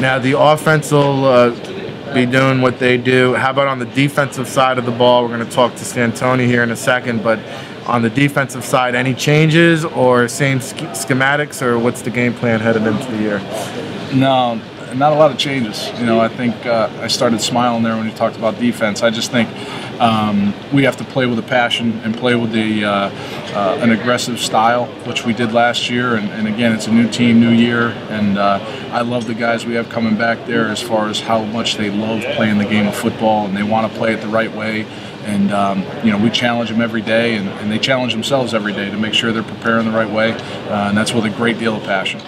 Now the offense will uh, be doing what they do. How about on the defensive side of the ball? We're going to talk to Santoni here in a second, but on the defensive side, any changes or same sch- schematics, or what's the game plan headed into the year? No, not a lot of changes. You know, I think uh, I started smiling there when you talked about defense. I just think um, we have to play with a passion and play with the uh, uh, an aggressive style, which we did last year. And, and again, it's a new team, new year, and uh, I love the guys we have coming back there as far as how much they love playing the game of football and they want to play it the right way. And um, you know, we challenge them every day, and, and, they challenge themselves every day to make sure they're preparing the right way, uh, and that's with a great deal of passion.